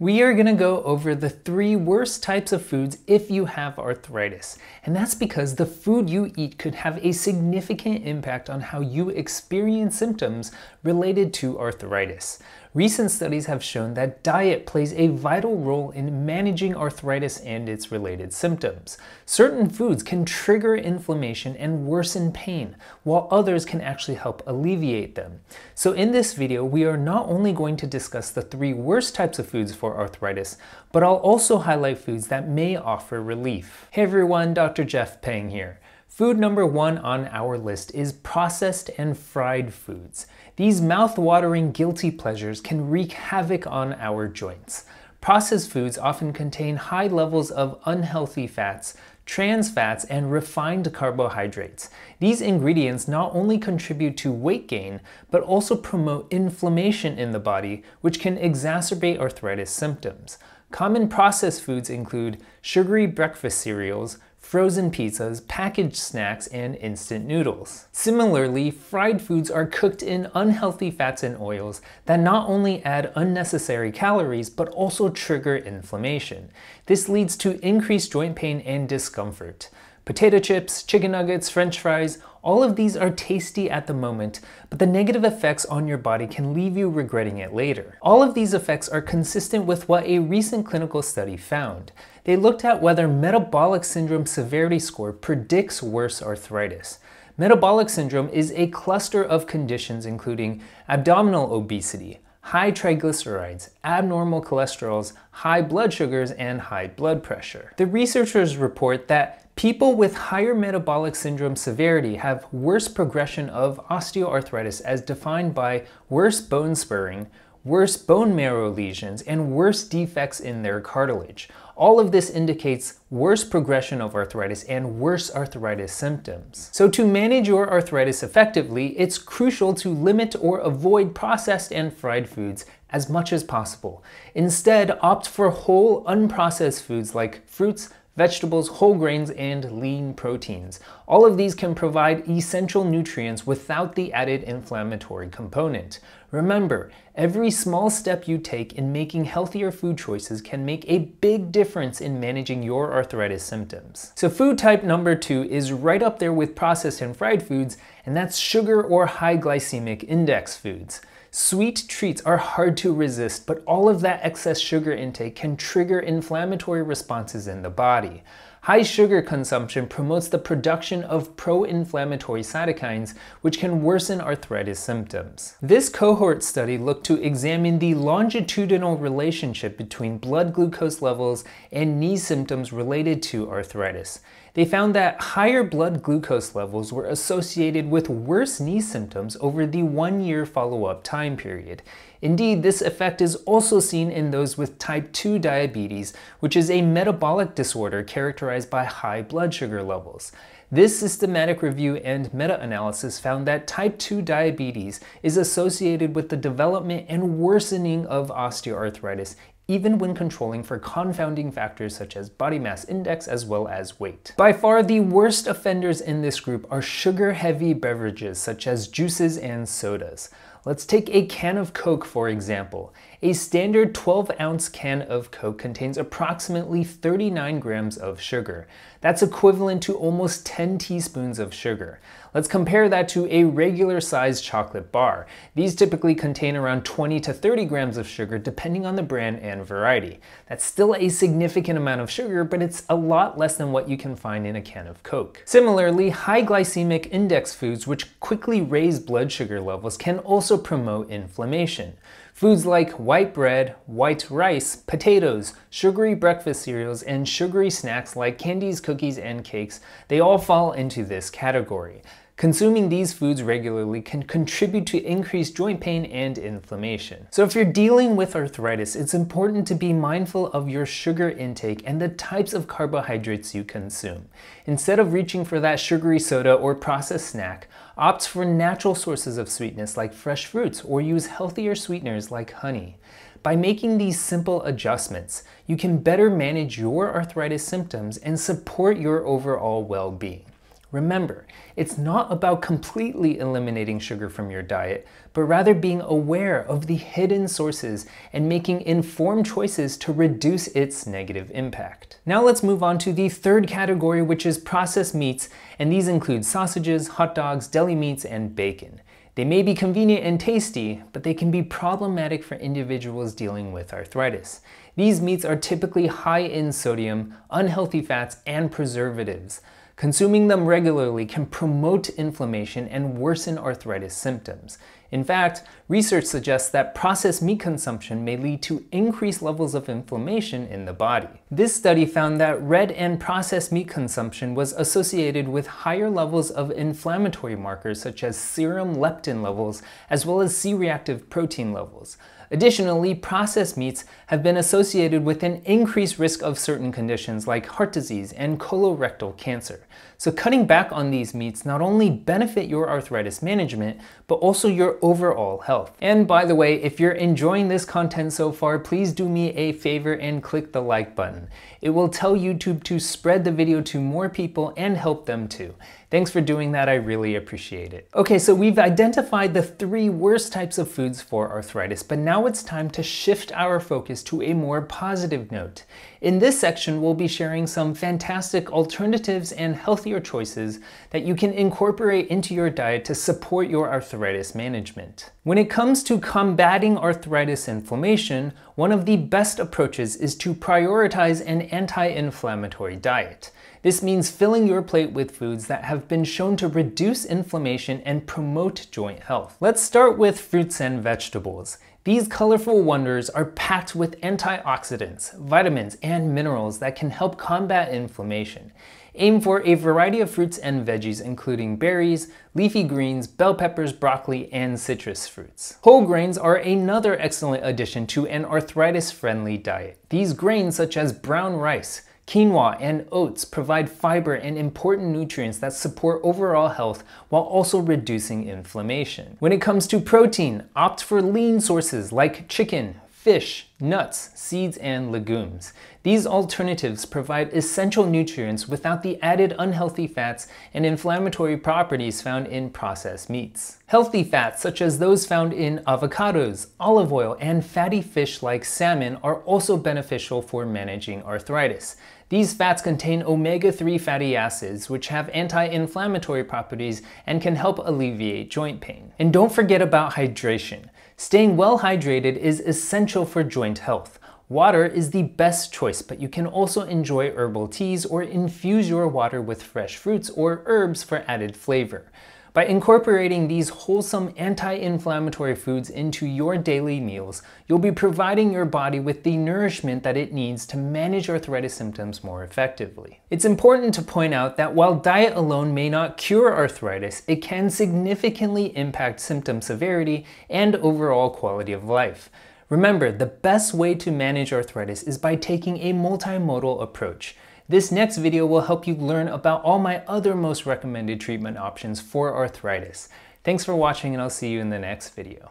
we are going to go over the three worst types of foods if you have arthritis. And that's because the food you eat could have a significant impact on how you experience symptoms related to arthritis. Recent studies have shown that diet plays a vital role in managing arthritis and its related symptoms. Certain foods can trigger inflammation and worsen pain, while others can actually help alleviate them. So in this video, we are not only going to discuss the three worst types of foods for arthritis, but I'll also highlight foods that may offer relief. Hey everyone, Dr. Jeff Peng here. Food number one on our list is processed and fried foods. These mouth-watering guilty pleasures can wreak havoc on our joints. Processed foods often contain high levels of unhealthy fats, trans fats, and refined carbohydrates. These ingredients not only contribute to weight gain, but also promote inflammation in the body, which can exacerbate arthritis symptoms. Common processed foods include sugary breakfast cereals, frozen pizzas, packaged snacks, and instant noodles. Similarly, fried foods are cooked in unhealthy fats and oils that not only add unnecessary calories but also trigger inflammation. This leads to increased joint pain and discomfort. Potato chips, chicken nuggets, french fries, all of these are tasty at the moment, but the negative effects on your body can leave you regretting it later. All of these effects are consistent with what a recent clinical study found. They looked at whether metabolic syndrome severity score predicts worse arthritis. Metabolic syndrome is a cluster of conditions including abdominal obesity, high triglycerides, abnormal cholesterols, high blood sugars, and high blood pressure. The researchers report that People with higher metabolic syndrome severity have worse progression of osteoarthritis as defined by worse bone spurring, worse bone marrow lesions, and worse defects in their cartilage. All of this indicates worse progression of arthritis and worse arthritis symptoms. So to manage your arthritis effectively, it's crucial to limit or avoid processed and fried foods as much as possible. Instead, opt for whole, unprocessed foods like fruits, vegetables, whole grains, and lean proteins. All of these can provide essential nutrients without the added inflammatory component. Remember, every small step you take in making healthier food choices can make a big difference in managing your arthritis symptoms. So food type number two is right up there with processed and fried foods, and that's sugar or high glycemic index foods. Sweet treats are hard to resist, but all of that excess sugar intake can trigger inflammatory responses in the body. High sugar consumption promotes the production of pro-inflammatory cytokines, which can worsen arthritis symptoms. This cohort study looked to examine the longitudinal relationship between blood glucose levels and knee symptoms related to arthritis. They found that higher blood glucose levels were associated with worse knee symptoms over the one-year follow-up time period. Indeed, this effect is also seen in those with type 2 diabetes, which is a metabolic disorder characterized by high blood sugar levels. This systematic review and meta-analysis found that type 2 diabetes is associated with the development and worsening of osteoarthritis even when controlling for confounding factors such as body mass index as well as weight. By far the worst offenders in this group are sugar-heavy beverages such as juices and sodas. Let's take a can of Coke for example. A standard 12 ounce can of Coke contains approximately 39 grams of sugar. That's equivalent to almost 10 teaspoons of sugar. Let's compare that to a regular sized chocolate bar. These typically contain around 20 to 30 grams of sugar depending on the brand and variety. That's still a significant amount of sugar, but it's a lot less than what you can find in a can of Coke. Similarly, high glycemic index foods which quickly raise blood sugar levels can also promote inflammation. Foods like white bread, white rice, potatoes, sugary breakfast cereals, and sugary snacks like candies, cookies, and cakes, they all fall into this category. Consuming these foods regularly can contribute to increased joint pain and inflammation. So if you're dealing with arthritis, it's important to be mindful of your sugar intake and the types of carbohydrates you consume. Instead of reaching for that sugary soda or processed snack, opt for natural sources of sweetness like fresh fruits or use healthier sweeteners like honey. By making these simple adjustments, you can better manage your arthritis symptoms and support your overall well-being. Remember, it's not about completely eliminating sugar from your diet, but rather being aware of the hidden sources and making informed choices to reduce its negative impact. Now let's move on to the third category, which is processed meats, and these include sausages, hot dogs, deli meats, and bacon. They may be convenient and tasty, but they can be problematic for individuals dealing with arthritis. These meats are typically high in sodium, unhealthy fats, and preservatives. Consuming them regularly can promote inflammation and worsen arthritis symptoms. In fact, research suggests that processed meat consumption may lead to increased levels of inflammation in the body. This study found that red and processed meat consumption was associated with higher levels of inflammatory markers such as serum leptin levels as well as C-reactive protein levels. Additionally, processed meats have been associated with an increased risk of certain conditions like heart disease and colorectal cancer. So cutting back on these meats not only benefit your arthritis management, but also your overall health. And by the way, if you're enjoying this content so far, please do me a favor and click the like button. It will tell YouTube to spread the video to more people and help them too. Thanks for doing that, I really appreciate it. Okay, so we've identified the three worst types of foods for arthritis, but it's time to shift our focus to a more positive note. In this section, we'll be sharing some fantastic alternatives and healthier choices that you can incorporate into your diet to support your arthritis management. When it comes to combating arthritis inflammation, one of the best approaches is to prioritize an anti-inflammatory diet. This means filling your plate with foods that have been shown to reduce inflammation and promote joint health. Let's start with fruits and vegetables. These colorful wonders are packed with antioxidants, vitamins, and minerals that can help combat inflammation. Aim for a variety of fruits and veggies including berries, leafy greens, bell peppers, broccoli, and citrus fruits. Whole grains are another excellent addition to an arthritis-friendly diet. These grains such as brown rice, Quinoa and oats provide fiber and important nutrients that support overall health while also reducing inflammation. When it comes to protein, opt for lean sources like chicken, fish, nuts, seeds, and legumes. These alternatives provide essential nutrients without the added unhealthy fats and inflammatory properties found in processed meats. Healthy fats, such as those found in avocados, olive oil, and fatty fish like salmon, are also beneficial for managing arthritis. These fats contain omega-3 fatty acids, which have anti-inflammatory properties and can help alleviate joint pain. And don't forget about hydration. Staying well hydrated is essential for joint health. Water is the best choice, but you can also enjoy herbal teas or infuse your water with fresh fruits or herbs for added flavor. By incorporating these wholesome anti-inflammatory foods into your daily meals, you'll be providing your body with the nourishment that it needs to manage arthritis symptoms more effectively. It's important to point out that while diet alone may not cure arthritis, it can significantly impact symptom severity and overall quality of life. Remember, the best way to manage arthritis is by taking a multimodal approach. This next video will help you learn about all my other most recommended treatment options for arthritis. Thanks for watching and I'll see you in the next video.